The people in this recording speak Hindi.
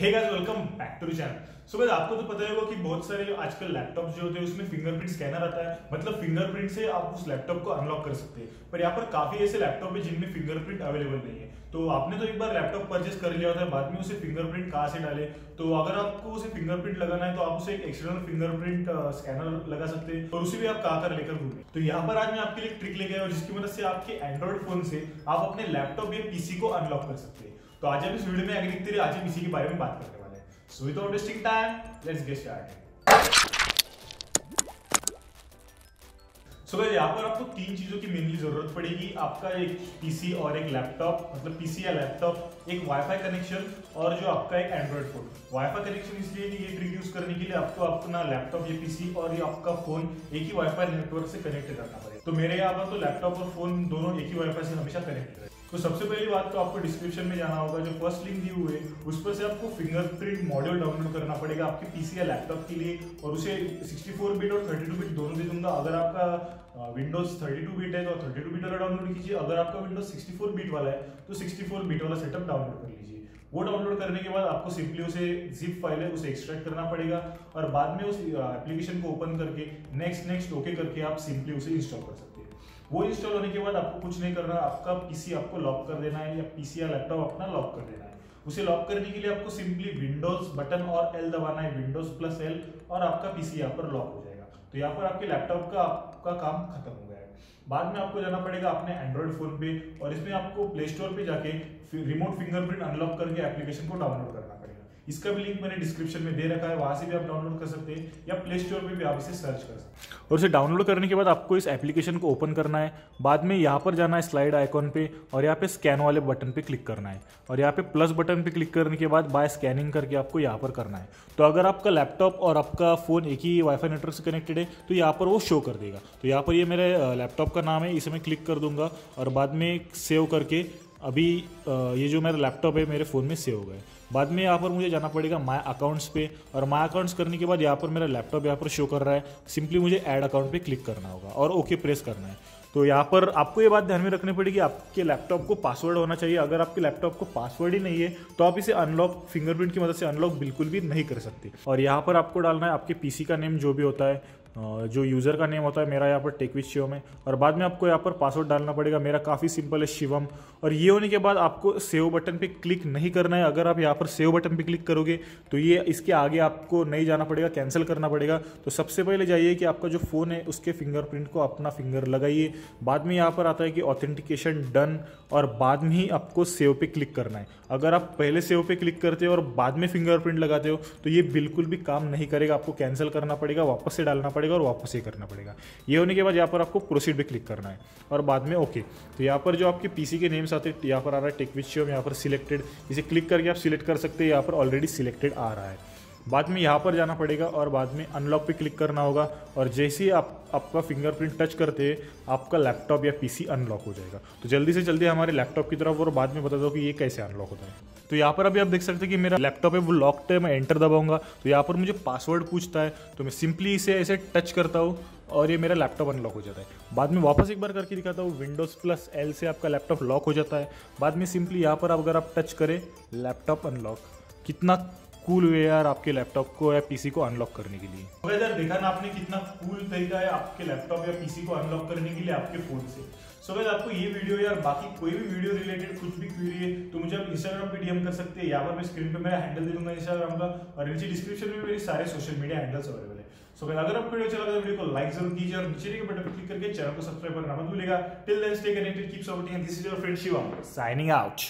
Hey guys welcome back to channel so guys आपको तो पता होगा कि बहुत सारे आजकल लैपटॉप जो होते हैं, उसमें फिंगरप्रिंट स्कैनर आता है। मतलब फिंगरप्रिंट से आप उस लैपटॉप को अनलॉक कर सकते हैं। पर यहाँ पर काफ़ी ऐसे लैपटॉप है जिनमें फिंगरप्रिंट अवेलेबल नहीं है। तो आपने तो एक बार लैपटॉप परचेस कर लिया होता है, बाद में उसे फिंगरप्रिंट कहाँ से डाले? तो अगर आपको उसे फिंगरप्रिंट लगाना है तो आप उसे एक एक्सटर्नल फिंगरप्रिंट स्कैनर लगा सकते हैं और उसे भी आप कहाँ कर लेकर घूमें। तो यहाँ पर आज मैं आपके लिए ट्रिक लेके आया जिसकी मदद से आपके एंड्रॉइड फ़ोन से आप अपने लैपटॉप या पीसी को अनलॉक कर सकते हैं। तो आज हम इस वीडियो में दिखते आज हम इसी के बारे में बात करने वाले हैं। So without wasting time let's get started so so, यहाँ पर आपको तीन चीज़ों की मेनली ज़रूरत पड़ेगी। आपका एक पीसी और एक लैपटॉप मतलब पीसी या लैपटॉप एक वाईफाई कनेक्शन और जो आपका एक एंड्रॉइड फ़ोन वाईफाई कनेक्शन इसलिए कि ये ट्रिक यूज़ करने के लिए आपको अपना लैपटॉप या पीसी और ये आपका फ़ोन एक ही वाईफाई नेटवर्क से कनेक्ट करना पड़ेगा। तो मेरे यहाँ पर तो लैपटॉप और फ़ोन दोनों एक ही वाईफाई से हमेशा कनेक्ट रहे तो सबसे पहली बात तो आपको डिस्क्रिप्शन में जाना होगा, जो फ़र्स्ट लिंक दी हुई है, उस पर से आपको फिंगरप्रिंट मॉड्यूल डाउनलोड करना पड़ेगा आपके पीसी या लैपटॉप के लिए और उसे 64 बिट और 32 बिट दोनों दे दूँगा। अगर आपका विंडोज़ 32 बिट है तो 32 बिट वाला डाउनलोड कीजिए, अगर आपका विंडोज़ 64 बिट वाला है तो 64 बिट वाला सेटअप डाउनलोड कर लीजिए। वो डाउनलोड करने के बाद आपको सिंपली उसे जिप फ़ाइल है, उसे एक्सट्रैक्ट करना पड़ेगा और बाद में उस एप्लीकेशन को ओपन करके नेक्स्ट नेक्स्ट ओके करके आप सिंपली उसे इंस्टॉल कर सकते हैं। वो इंस्टॉल होने के बाद आपको कुछ नहीं करना, आपका पीसी आपको लॉक कर देना है या पीसी या लैपटॉप अपना लॉक कर देना है। उसे लॉक करने के लिए आपको सिंपली विंडोज़ बटन और एल दबाना है विंडोज़ प्लस एल और आपका पीसी यहाँ पर लॉक हो जाएगा। तो यहाँ पर आपके लैपटॉप का, आपका काम खत्म हो गया है। बाद में आपको जाना पड़ेगा अपने एंड्रॉइड फ़ोन पे और इसमें आपको प्ले स्टोर पे जाके रिमोट फिंगरप्रिंट अनलॉक करके एप्लीकेशन को डाउनलोड करना इसका भी लिंक मैंने डिस्क्रिप्शन में दे रखा है, वहाँ से भी आप डाउनलोड कर सकते हैं, या प्ले स्टोर में भी आप इसे सर्च कर सकते हैं। और इसे डाउनलोड करने के बाद आपको इस एप्लीकेशन को ओपन करना है, बाद में यहाँ पर जाना है स्लाइड आइकॉन पे, और यहाँ पे स्कैन वाले बटन पे क्लिक करना है। और यहाँ पे प्लस बटन पे क्लिक करने के बाद बाय स्कैनिंग करके आपको यहाँ पर करना है। तो अगर आपका लैपटॉप और आपका फ़ोन एक ही वाईफाई नेटवर्क से कनेक्टेड है तो यहाँ पर वो शो कर देगा। तो यहाँ पर ये मेरे लैपटॉप का नाम है, इसे मैं क्लिक कर दूँगा, और बाद में सेव करके अभी ये जो मेरा लैपटॉप है, मेरे फ़ोन में सेव हो गए बाद में यहाँ पर मुझे जाना पड़ेगा माई अकाउंट्स पे, और माई अकाउंट्स करने के बाद यहाँ पर मेरा लैपटॉप यहाँ पर शो कर रहा है। सिंपली मुझे ऐड अकाउंट पे क्लिक करना होगा, और ओके प्रेस करना है। तो यहाँ पर आपको ये बात ध्यान में रखनी पड़ेगी, आपके लैपटॉप को पासवर्ड होना चाहिए। अगर आपके लैपटॉप को पासवर्ड ही नहीं है तो आप इसे अनलॉक फिंगरप्रिंट की मदद से अनलॉक बिल्कुल भी नहीं कर सकते। और यहाँ पर आपको डालना है, आपके पीसी का नेम जो भी होता है जो यूज़र का नेम होता है, मेरा यहाँ पर टेकविच शिवम है। और बाद में आपको यहाँ पर पासवर्ड डालना पड़ेगा, मेरा काफ़ी सिंपल है शिवम और ये होने के बाद आपको सेव बटन पे क्लिक नहीं करना है। अगर आप यहाँ पर सेव बटन पे क्लिक करोगे तो ये इसके आगे आपको नहीं जाना पड़ेगा कैंसिल करना पड़ेगा। तो सबसे पहले जाइए कि आपका जो फ़ोन है, उसके फिंगरप्रिंट को अपना फिंगर लगाइए। बाद में यहाँ पर आता है कि ऑथेंटिकेशन डन और बाद में ही आपको सेव पे क्लिक करना है। अगर आप पहले सेव पे क्लिक करते हो और बाद में फिंगरप्रिंट लगाते हो तो ये बिल्कुल भी काम नहीं करेगा। आपको कैंसिल करना पड़ेगा, वापस से डालना पड़ेगा। और वापस ही करना पड़ेगा। ये होने के बाद यहाँ पर आपको प्रोसीड पे क्लिक करना है और बाद में ओके तो यहाँ पर जो आपके पीसी के नेम्स आते हैं, यहाँ पर आ रहा है टेकविचियम यहाँ पर सिलेक्टेड इसे क्लिक करके आप सिलेक्ट कर सकते हैं, यहाँ पर ऑलरेडी सिलेक्टेड आ रहा है। बाद में यहाँ पर जाना पड़ेगा और बाद में अनलॉक पे क्लिक करना होगा और जैसे ही आप, आपका फिंगरप्रिंट टच करते आपका लैपटॉप या पीसी अनलॉक हो जाएगा। तो जल्दी से जल्दी हमारे लैपटॉप की तरफ़ और बाद में बता दो कि ये कैसे अनलॉक होता है। तो यहाँ पर अभी आप देख सकते हैं कि मेरा लैपटॉप है, वो लॉक्ड है, मैं एंटर दबाऊँगा। तो यहाँ पर मुझे पासवर्ड पूछता है तो मैं सिंपली इसे ऐसे टच करता हूँ और ये मेरा लैपटॉप अनलॉक हो जाता है। बाद में वापस एक बार करके दिखाता हूँ विंडोज़ प्लस एल से आपका लैपटॉप लॉक हो जाता है। बाद में सिंपली यहाँ पर अगर आप टच करें लैपटॉप अनलॉक कितना कूल वे यार आपके लैपटॉप को या पीसी को अनलॉक करने के लिए। तो यार देखा ना आपने कितना कूल तरीका है आपके लैपटॉप या पीसी को अनलॉक करने के लिए आपके फ़ोन से। सो so, आपको ये वीडियो यार बाकी कोई भी वीडियो रिलेटेड कुछ भी क्वेरी है तो मुझे आप इंस्टाग्राम पे डीएम कर सकते हैं। यहाँ पर मैं स्क्रीन पे मेरा हैंडल दे दूँगा इंस्टाग्राम का और नीचे डिस्क्रिप्शन में मेरे सारे सोशल मीडिया हैंडल्स अवेलेबल है। सो so, अगर आपको वीडियो चला तो वीडियो को लाइक ज़रूर कीजिए और नीचे के बटन क्लिक करके चैनल को सब्सक्राइब करना मत भूलिएगा। Till then stay connected keep supporting this is your friend Shivam signing out